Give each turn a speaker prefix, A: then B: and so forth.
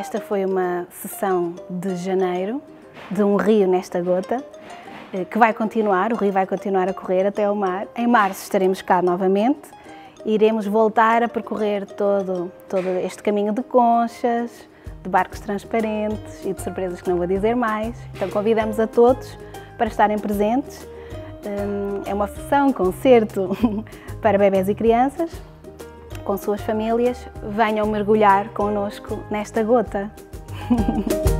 A: Esta foi uma sessão de janeiro, de um rio nesta gota, eh, que vai continuar, o rio vai continuar a correr até ao mar. Em março estaremos cá novamente e iremos voltar a percorrer todo, todo este caminho de conchas, de barcos transparentes e de surpresas que não vou dizer mais. Então convidamos a todos para estarem presentes. Hum, é uma sessão, concerto para bebés e crianças, com suas famílias. Venham mergulhar connosco nesta gota.